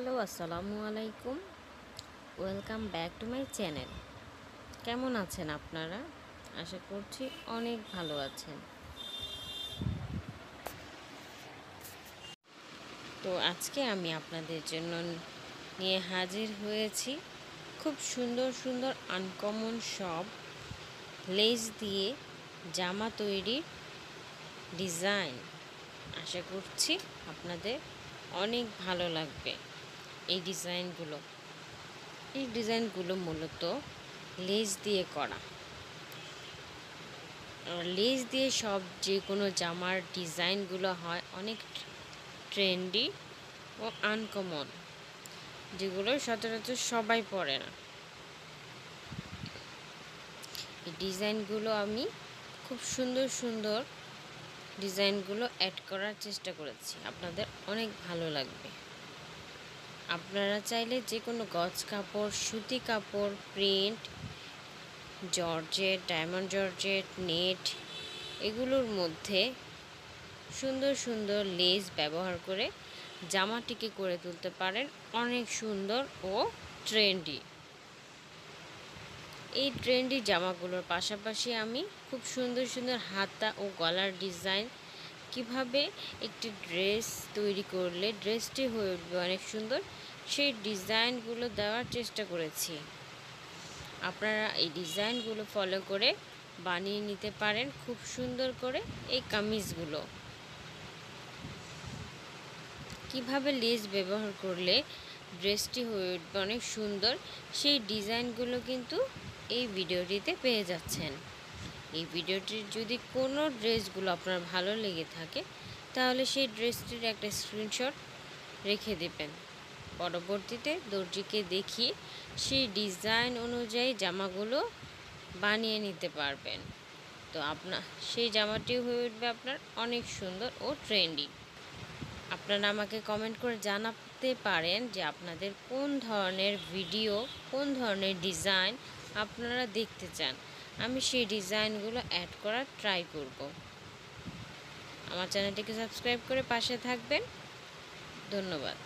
Hello, আসসালামু আলাইকুম। Welcome back to my channel কেমন আছেন আপনারা? আশা করছি অনেক ভালো আছেন। তো আজকে আমি আপনাদের জন্য নিয়ে হাজির হয়েছি খুব সুন্দর সুন্দর আনকমন সব লেস দিয়ে জামা তৈরির ডিজাইন আশা করছি আপনাদের অনেক ভালো লাগবে। এই ডিজাইনগুলো। এই ডিজাইনগুলো মূলত লেস দিয়ে করা। লেস দিয়ে সব যে কোনো জামার ডিজাইনগুলো হয় অনেক ট্রেন্ডি ও আনকমন, যেগুলো সচরাচর সবাই পরে না। এই ডিজাইনগুলো আমি খুব সুন্দর সুন্দর ডিজাইনগুলো অ্যাড করার চেষ্টা করেছি। আপনাদের অনেক ভালো লাগবে। আপনারা চাইলে যে কোনো গজ কাপড়, সুতি কাপড়, print, georgette, diamond georgette, net, এগুলোর মধ্যে সুন্দর সুন্দর লেস ব্যবহার করে জামাটিকে করে তুলতে পারেন। অনেক সুন্দর ও ট্রেন্ডি। এই ট্রেন্ডি জামাগুলোর পাশাপাশি আমি খুব সুন্দর সুন্দর হাতা ও গলার ডিজাইন কীভাবে একটি ড্রেস তৈরি করলে ড্রেসটি হয়ে উঠবে অনেক সুন্দর, সেই ডিজাইনগুলো দেওয়ার চেষ্টা করেছি। আপনারা এই ডিজাইনগুলো ফলো করে বানিয়ে নিতে পারেন খুব সুন্দর করে এই কামিজগুলো। কীভাবে লেস ব্যবহার করলে ড্রেসটি হয়ে উঠবে অনেক সুন্দর, সেই ডিজাইনগুলো কিন্তু এই ভিডিওটিতে পেয়ে যাচ্ছেন। এই ভিডিওটির যদি কোনো ড্রেসগুলো আপনার ভালো লেগে থাকে, তাহলে সেই ড্রেসটির একটা স্ক্রিনশট রেখে দেবেন। পরবর্তীতে দর্জিকে দেখিয়ে সেই ডিজাইন অনুযায়ী জামাগুলো বানিয়ে নিতে পারবেন। তো আপনার সেই জামাটি হয়ে উঠবে আপনার অনেক সুন্দর ও ট্রেন্ডি। আপনারা আমাকে কমেন্ট করে জানাতে পারেন যে আপনাদের কোন ধরনের ভিডিও কোন ধরনের ডিজাইন আপনারা দেখতে চান। আমি সেই ডিজাইনগুলো অ্যাড করার ট্রাই করব। আমার চ্যানেলটিকে সাবস্ক্রাইব করে পাশে থাকবেন। ধন্যবাদ।